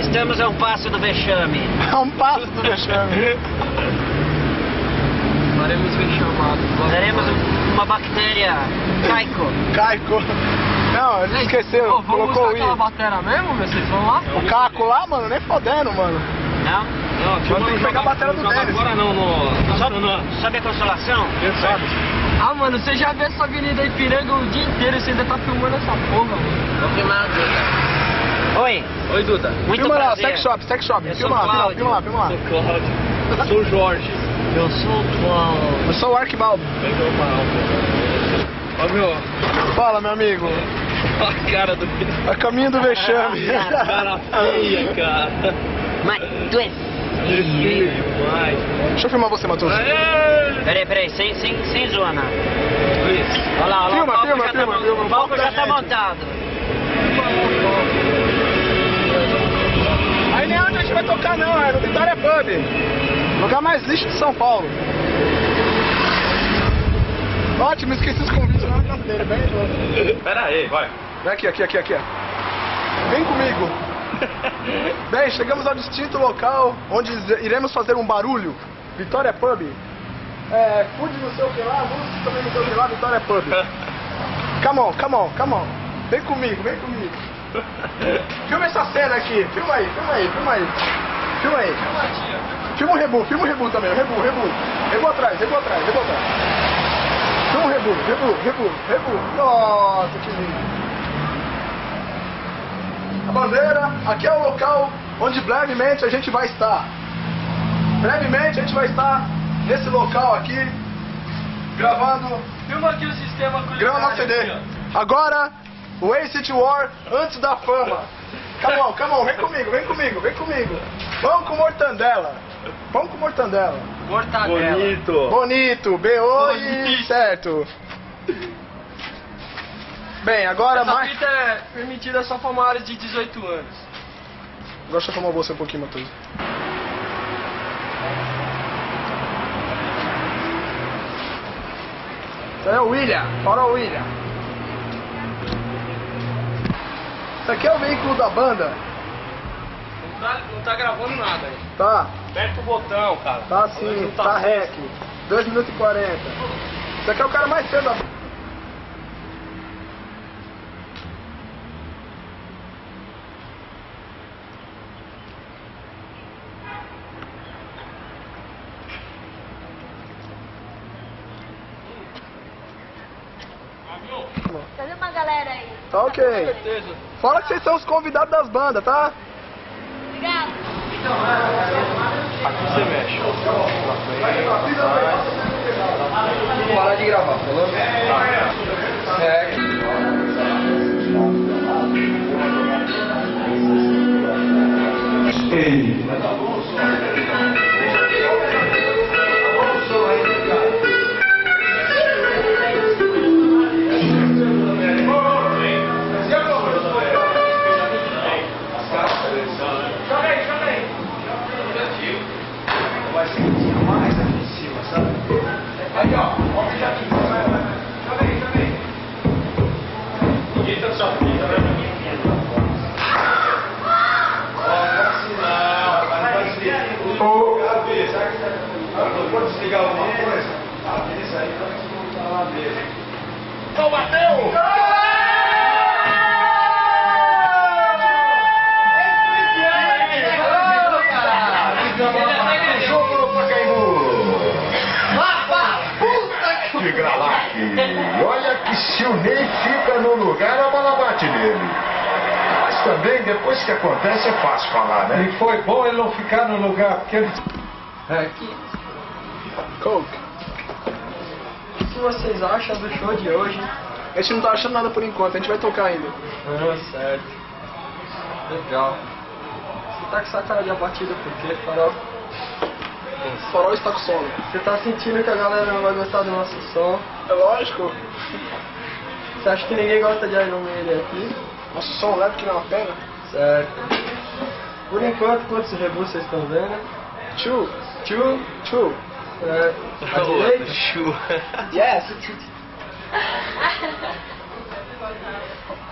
Estamos a um passo do vexame. É um passo do vexame. Faremos vexamado. Teremos um- uma bactéria caico. Caico. Não, ele esqueceu. Pô, vamos colocou buscar o batera mesmo, meu? Vocês vão lá? O caco lá, mano, nem fodendo, mano. Não? Não, Vamos ter que pegar a bateria do Denis. Agora não, no... No... sobe a consolação? Sabe? Ah, mano, você já vê essa avenida Ipiranga o dia inteiro e você ainda tá filmando essa porra, mano. Vou filmar, Duda. Oi, Oi, Duda. muito filma lá, prazer. sex shop, sex shop. Eu sou Filma lá, filma lá, Cláudio. filma lá, filma lá. Sou Cláudio. Eu sou o Jorge. Eu sou o Cláudio. Eu sou o Arquibaldo. Bem normal, pô. Ó, meu. Fala, meu amigo. A cara do... A caminho do vexame. Cara feia, cara. Mas tu é Demais. Deixa eu filmar você, Matheus. Peraí, peraí, sem, sem, sem zona. Isso. Olha lá, olha lá. Filma, filma, tá, filma, O palco já tá montado. Aí nem onde a gente vai tocar não, é no Vitória Pub. Lugar mais lixo de São Paulo. Ótimo, esqueci os convites lá na carteira, bem. Pera aí, vai. Vem aqui, aqui, aqui, aqui. ó. Vem comigo. Bem, chegamos ao distinto local onde iremos fazer um barulho. Vitória Pub. É, food não sei o que lá, música também não sei o que lá, Vitória Pub. Come on, come on, come on. Vem comigo, vem comigo. Filma essa cena aqui. Filma aí, filma aí, filma aí. Filma aí. Filma o Rebu, filma o Rebu também. o Rebu, Rebu. Rebu atrás, Rebu atrás, Rebu atrás. Filma o Rebu, Rebu, Rebu, Rebu. Nossa, que lindo. A bandeira, aqui é o local onde brevemente a gente vai estar. Brevemente a gente vai estar nesse local aqui, gravando, Filma aqui o sistema gravando nosso CD. Agora, o Acid War antes da fama. Come on, come on, vem comigo, vem comigo, vem comigo. Vamos com mortandela. Vamos com mortandela. Mortadela. Bonito. Bonito, B.O. e Bonito. certo. Bem, agora Essa mais. fita é permitida só pra maiores de 18 anos. Deixa eu tomar você um pouquinho, Matheus. Aí é o William, fora o William. Isso aqui é o veículo da banda. Não tá, não tá gravando nada aí. Tá, Aperta o botão, cara. tá sim, tá tá rec. 2 minutos e 40. Isso aqui é o cara mais cedo da banda. Cadê uma galera aí? Tá ok. certeza. Fala que vocês são os convidados das bandas, tá? Obrigado. Aqui você mexe. Parar de gravar, falou? de que vocês acham do show de hoje? A gente não tá achando nada por enquanto, a gente vai tocar ainda. Ah, certo. Legal. Você tá com essa cara de abatida por quê, Farol? O farol está com sono. Você tá sentindo que a galera não vai gostar do nosso som? É lógico. Você acha que ninguém gosta de Iron Maiden aqui? Nosso som leve que não é uma pena. Certo. Por enquanto, quantos rebus vocês estão vendo? Two, Two. two. Certo. À direita? Yes.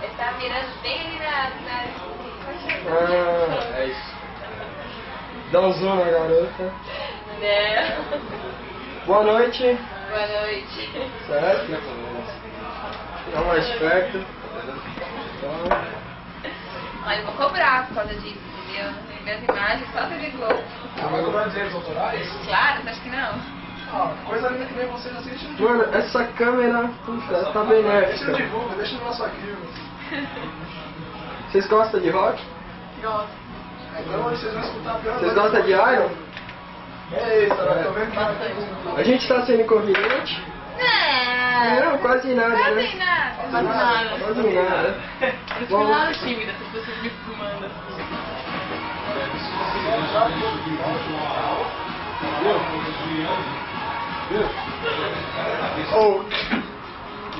Ele tá virando bem Ah, é isso. Dá um zoom na garota. Né? Boa noite. Boa noite. Certo? Fica mais perto. Tá. Olha, eu vou cobrar por causa disso, entendeu? Minhas imagens só TV Globo. Ah, vai cobrar direitos autorais? Claro, você acha que não? Ah, coisa linda que nem vocês assistem. Mano, essa câmera, puta, tá benéfica. Deixa divulga, deixa no nosso arquivo. Vocês gostam de rock? Gosto. Então vocês vão escutar apenas... Vocês gostam de Iron? Eita, tô vendo que tá A gente tá sendo inconveniente? Não, Não, quase nada, não né? tem nada. Quase nada. Quase nada. Bom, nada tímida, as pessoas me filmando. Ou,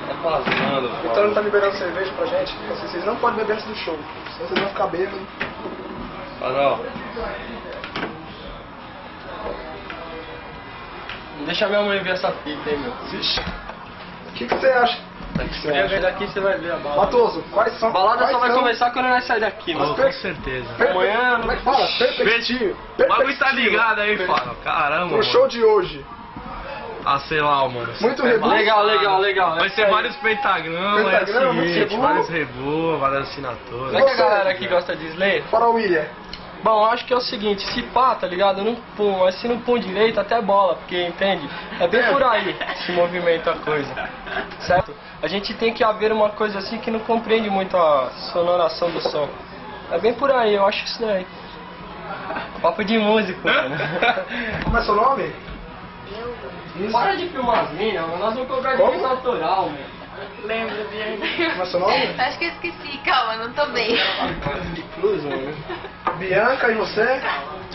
Tá fazendo, o Vitório não tá liberando cerveja pra gente. Assim, vocês não podem beber antes do show. Senão vocês vão ficar bêbados. Farol. Deixa minha mãe ver essa fita, hein, meu. Vixe. O que, que você acha? Ver daqui, você vai ver a bala. Matoso, quais são... A balada quais só vai são- começar quando nós sair daqui, mano. per- certeza. per- Amanhã, Como é que fala? Perspectiva. O bagulho tá ligado aí, Farol. Caramba. Pro show de hoje. Ah, sei lá, mano. Muito É rebu. Legal, legal, legal. Vai É ser vários pentagramas, Pentagrama, é o seguinte, rebu. vários rebu, várias assinaturas. Será que a galera aqui gosta de Slayer? Para o William. Bom, acho que é o seguinte, se pá, tá ligado? Eu não pum, mas se não pum direito, até bola, porque entende? É bem por aí se movimenta a coisa. Certo? A gente tem que haver uma coisa assim que não compreende muito a sonoração do som. É bem por aí, eu acho isso daí. Papo de músico, mano. Como é seu nome? Para de filmar as minas. Nós vamos Como? direito autoral, mano. Lembro, Bianca. Como é seu nome? Acho que eu esqueci, calma, não tô bem. De cruz, mano. Bianca e você?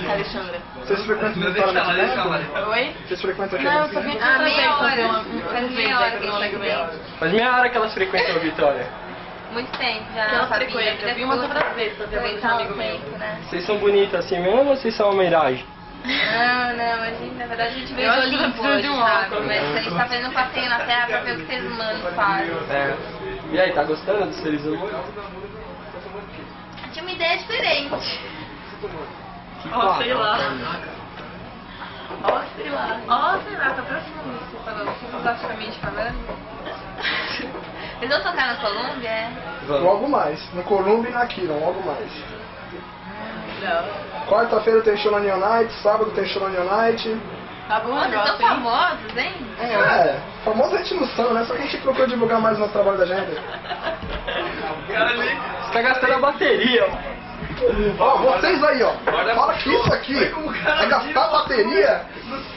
Alexandra. Vocês frequentam o Vitória Nascimento? Oi? Vocês frequentam aqui? Não, Nascimento? sabia Ah, meia hora. Faz meia hora que a gente vem. Faz meia hora que elas frequentam a Vitória. Muito tempo já. Que ela sabia, frequenta, eu vi umas outras vezes, com tá um amigo meu. né? Vocês são bonitas assim mesmo ou vocês são uma miragem? Não, não, a gente, na verdade a gente veio Eu do Olimpo hoje, um sabe? óculos. Mas a gente tá fazendo um passeio na Terra pra ver o que vocês humanos fazem. É. E aí, tá gostando dos seres humanos? Tinha uma ideia diferente. Ó, sei lá. Ó, sei lá. Ó, sei lá, tá próximo disso, falando, filosoficamente falando. Vocês vão tocar na Colômbia, é? Logo mais. No Columbi e na Kiron, logo mais. Não. Quarta-feira tem show na Neon Night, sábado tem show na Neon Night. Tá bom o Nossa, negócio, tão hein? famosos, hein? É, famoso a gente não são, né? Só que a gente procura divulgar mais o nosso trabalho da gente. Você tá gastando a bateria. Ó, vocês aí, ó. Fala que isso aqui é gastar bateria.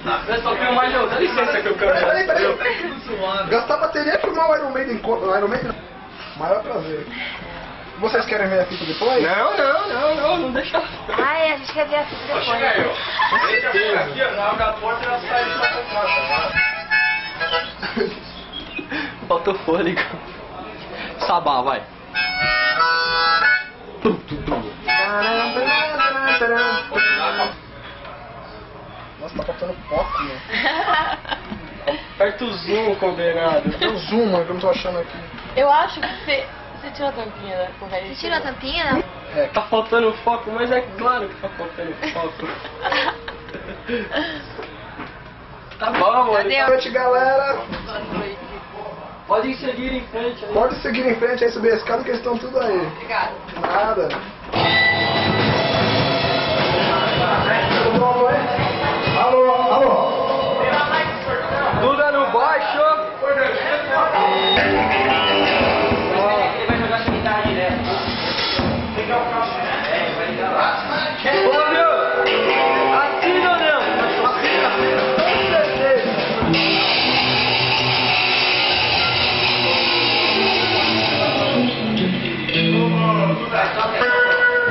Não é só filmar não, dá licença que eu quero. Peraí, peraí, peraí. Gastar bateria é filmar o Iron Maiden. Iron Maiden. Maior prazer. Vocês querem ver a fita depois? Não, não, não, não, não deixa. Ai, a gente quer ver a fita depois. Faltou fôlego. Sabá, vai. Tum, tum, tum. Nossa, tá faltando foco, meu. Aperta o zoom, condenado. Tem um zoom, mano, que eu não tô achando aqui. Eu acho que você, você tirou a tampinha da correia. Você tirou a tampinha? Tá faltando foco, mas é claro que tá faltando foco. Tá bom. Cadê? Boa noite, galera. Pode seguir em frente aí. Pode seguir em frente aí, subir a escada que eles estão tudo aí. Obrigada. Nada.